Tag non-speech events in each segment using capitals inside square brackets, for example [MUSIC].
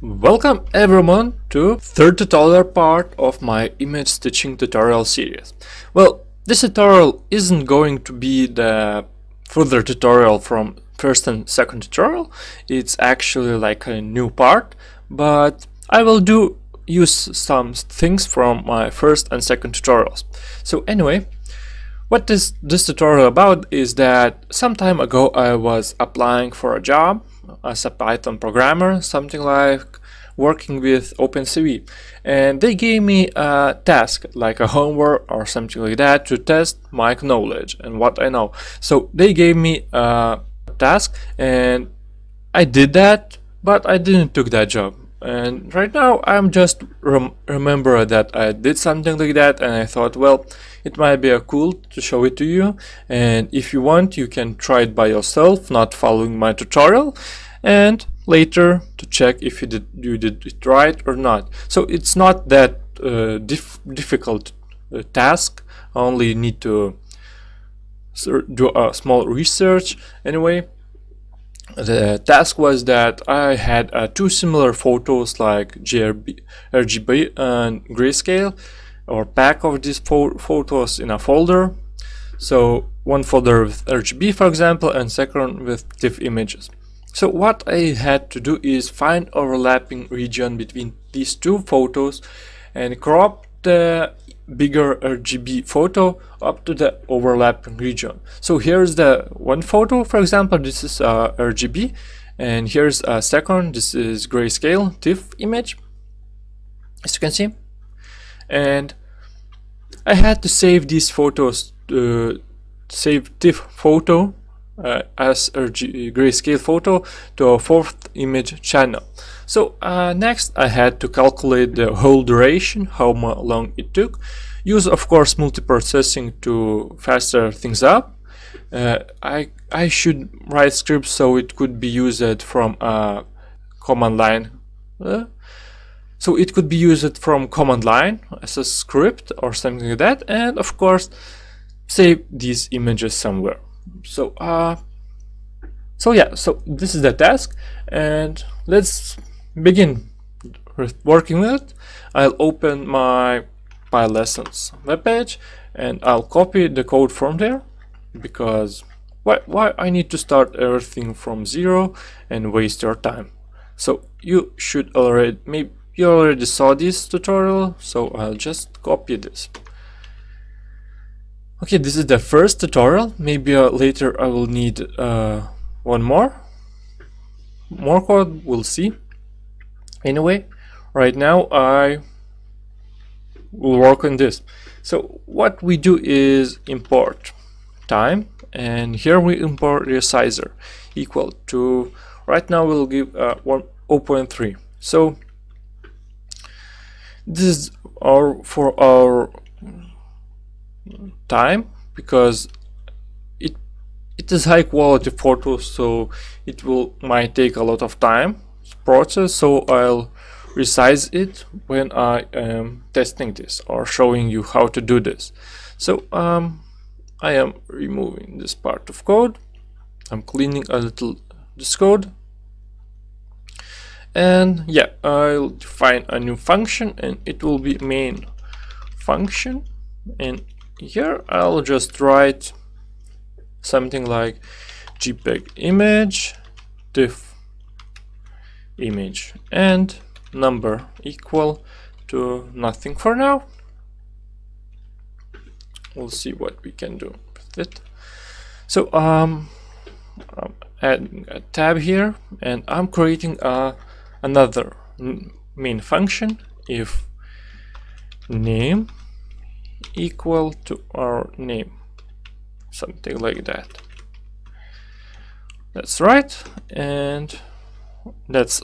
Welcome everyone to third tutorial part of my image stitching tutorial series. Well, this tutorial isn't going to be the further tutorial from first and second tutorial. It's actually like a new part, but I will do use some things from my first and second tutorials. So anyway, what this, this tutorial about is that some time ago I was applying for a job as a Python programmer, something like working with OpenCV. And they gave me a task, like a homework or something like that, to test my knowledge and what I know. So they gave me a task and I did that, but I didn't took that job and right now I'm just rem remember that I did something like that and I thought well it might be a cool to show it to you. And if you want you can try it by yourself not following my tutorial. And later to check if you did you did it right or not. So it's not that uh, dif difficult uh, task. Only need to do a small research. Anyway the task was that I had uh, two similar photos like GRB, RGB and grayscale or pack of these pho photos in a folder. So one folder with RGB for example and second with TIFF images. So what I had to do is find overlapping region between these two photos and crop the bigger RGB photo up to the overlapping region. So here's the one photo, for example, this is uh, RGB, and here's a second, this is grayscale TIFF image, as you can see. And I had to save these photos, uh, save TIFF photo uh, as a grayscale photo to a fourth image channel. So uh, next I had to calculate the whole duration, how long it took. Use of course multiprocessing to faster things up. Uh, I, I should write scripts so it could be used from a command line. Uh, so it could be used from command line as a script or something like that and of course save these images somewhere so uh so yeah so this is the task and let's begin working with it. I'll open my PyLessons webpage and I'll copy the code from there because why, why I need to start everything from zero and waste your time. So you should already maybe you already saw this tutorial so I'll just copy this Okay, this is the first tutorial. Maybe uh, later I will need uh, one more. More code, we'll see. Anyway, right now I will work on this. So what we do is import time and here we import resizer equal to right now we'll give uh, 0.3 so this is our for our time because it it is high quality photo so it will might take a lot of time process. So I'll resize it when I am testing this or showing you how to do this. So um, I am removing this part of code. I'm cleaning a little this code. And yeah I'll define a new function and it will be main function. And here I'll just write something like JPEG image diff image and number equal to nothing for now. We'll see what we can do with it. So um, I'm adding a tab here and I'm creating a, another main function if name equal to our name. Something like that. That's right and let's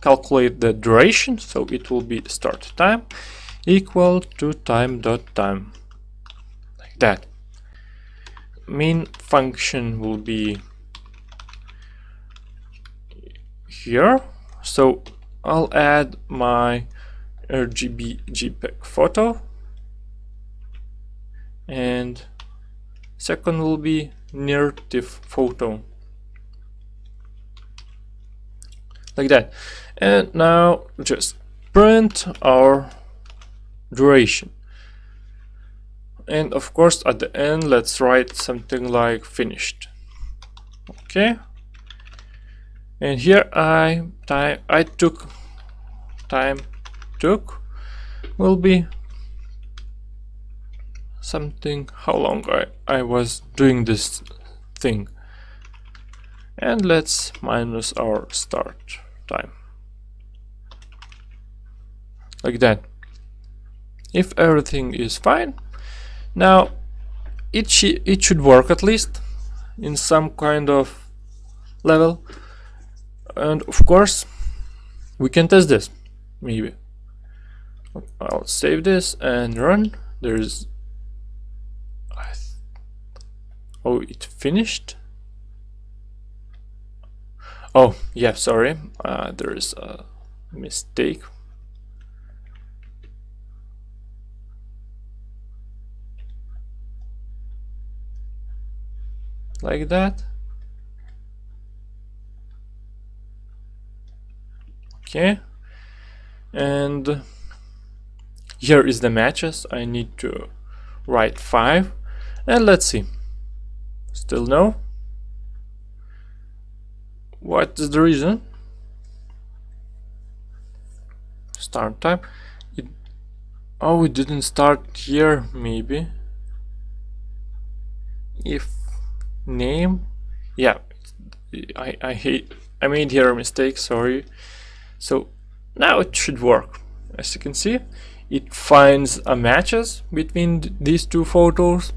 calculate the duration. So it will be start time equal to time dot time like that. Main function will be here. So I'll add my RGB JPEG photo and second will be near the photo. Like that. And now just print our duration. And of course at the end let's write something like finished. Okay. And here I time I took time took will be something how long I, I was doing this thing. And let's minus our start time. Like that. If everything is fine now it, sh it should work at least in some kind of level. And of course we can test this maybe. I'll save this and run. There's oh it finished? Oh yeah sorry. Uh, there is a mistake. Like that? Okay. And here is the matches. I need to write 5 and let's see still no? What is the reason? Start time? It oh it didn't start here maybe. If name? Yeah I, I hate I made here a mistake sorry. So now it should work. As you can see it finds a matches between th these two photos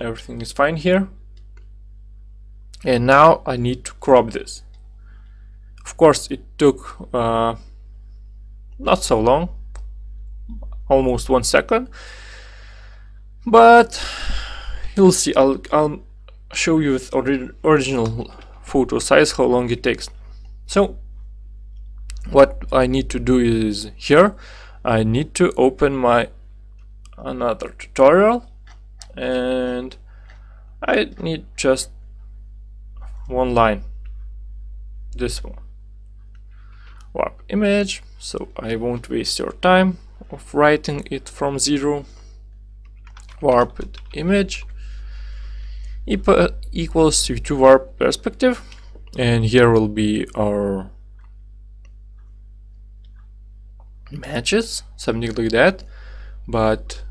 everything is fine here. And now I need to crop this. Of course it took uh, not so long almost one second. But you'll see I'll, I'll show you with ori original photo size how long it takes. So what I need to do is here I need to open my another tutorial and I need just one line. This one. Warp image. So I won't waste your time of writing it from zero. Warped image equals to 2 warp perspective. And here will be our matches. Something like that. But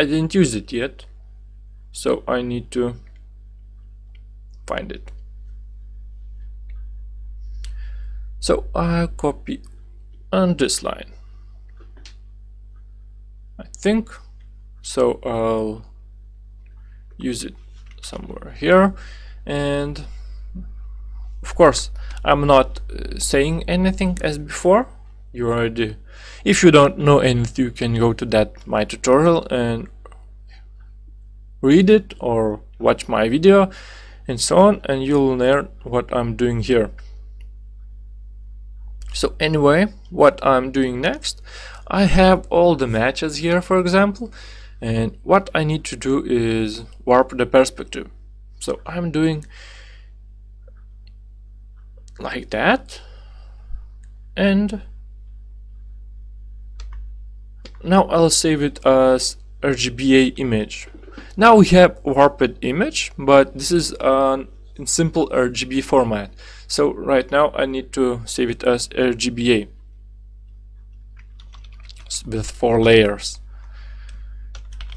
I didn't use it yet so I need to find it. So I'll copy on this line. I think so I'll use it somewhere here. And of course I'm not uh, saying anything as before you already if you don't know anything you can go to that my tutorial and read it or watch my video and so on and you'll learn what I'm doing here. So anyway what I'm doing next I have all the matches here for example and what I need to do is warp the perspective. So I'm doing like that and now I'll save it as RGBA image. Now we have warped image but this is an in simple RGB format. So right now I need to save it as RGBA. With four layers.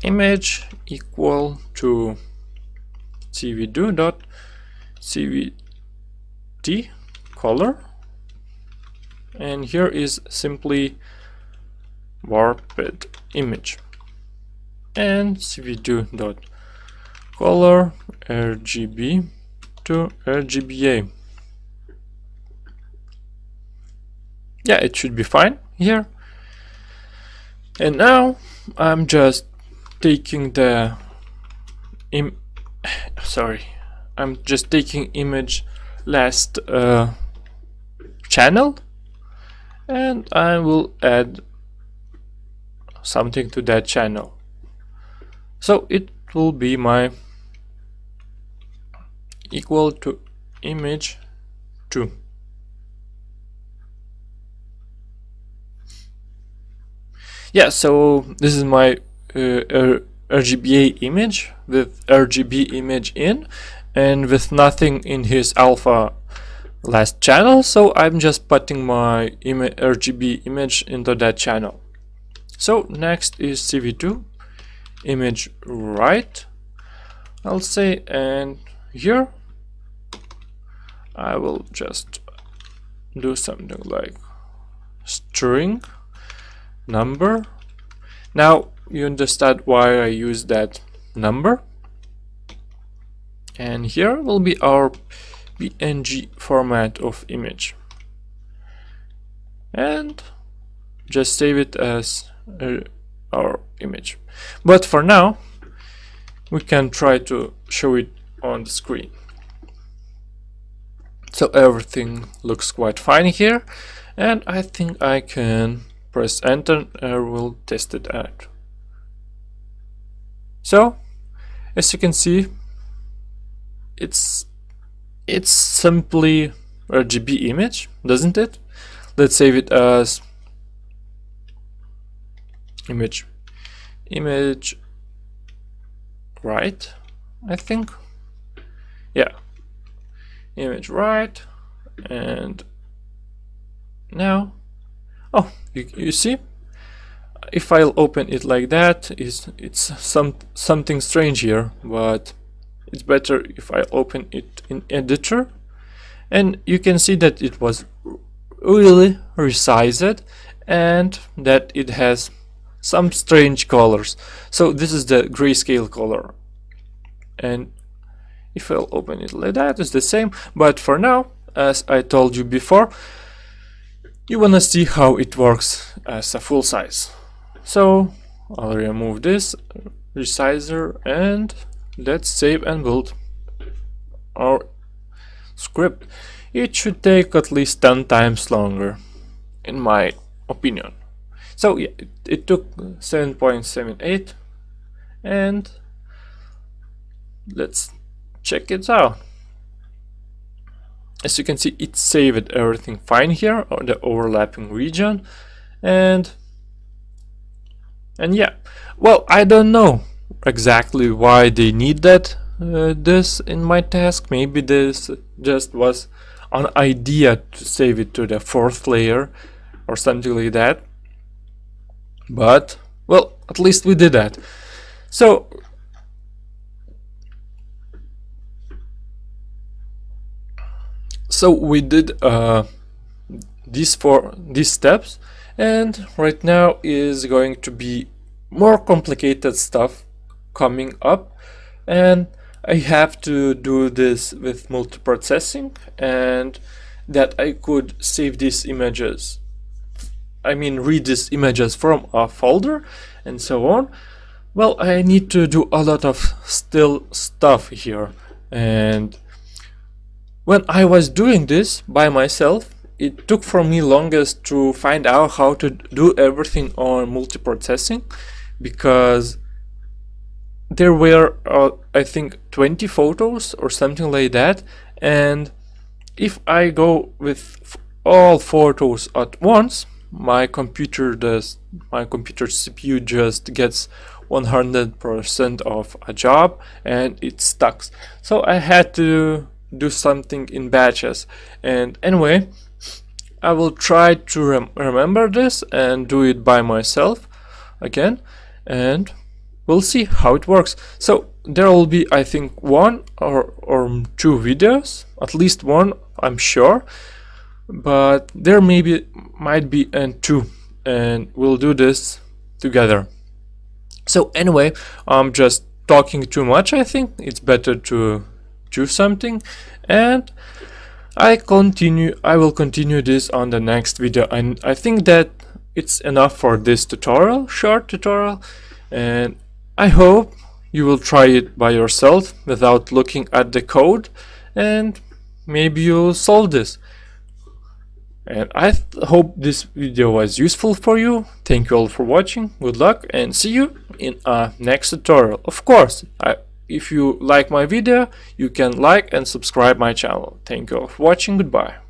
Image equal to cv2 dot cvt color. And here is simply warped image. And cv2 dot color rgb to rgba yeah it should be fine here. And now I'm just taking the im [SIGHS] sorry. I'm just taking image last uh, channel. And I will add something to that channel. So it will be my equal to image 2 yeah so this is my uh, RGBA image with RGB image in and with nothing in his alpha last channel. So I'm just putting my RGB image into that channel so next is CV2 image right. I'll say and here I will just do something like string number. Now you understand why I use that number. And here will be our png format of image. And just save it as uh, our image. But for now we can try to show it on the screen. So everything looks quite fine here and I think I can press enter and we'll test it out. So as you can see it's it's simply RGB image doesn't it? Let's save it as image. Image. Right I think. Yeah. Image right and now oh you, you see? If I'll open it like that is it's some something strange here but it's better if I open it in editor and you can see that it was really resized and that it has some strange colors. So this is the grayscale color. And if I'll open it like that it's the same. But for now as I told you before you wanna see how it works as a full size. So I'll remove this resizer and let's save and build our script. It should take at least 10 times longer in my opinion so yeah it, took 7.78 and let's check it out. As you can see it saved everything fine here on the overlapping region and and yeah. Well I don't know exactly why they need that uh, this in my task. Maybe this just was an idea to save it to the fourth layer or something like that but well at least we did that. So so we did uh, these four these steps and right now is going to be more complicated stuff coming up and I have to do this with multiprocessing and that I could save these images I mean read these images from a folder and so on. Well I need to do a lot of still stuff here. And when I was doing this by myself it took for me longest to find out how to do everything on multiprocessing because there were uh, I think 20 photos or something like that. And if I go with all photos at once my computer does my computer CPU just gets 100% of a job and it stuck so I had to do something in batches. And anyway I will try to rem remember this and do it by myself again. And we'll see how it works. So there will be I think one or, or two videos at least one I'm sure but there maybe might be and two and we'll do this together. So anyway I'm just talking too much I think. It's better to do something. And I continue I will continue this on the next video. And I think that it's enough for this tutorial short tutorial. And I hope you will try it by yourself without looking at the code. And maybe you'll solve this. And I hope this video was useful for you. Thank you all for watching. Good luck and see you in a next tutorial. Of course, I if you like my video, you can like and subscribe my channel. Thank you all for watching. Goodbye.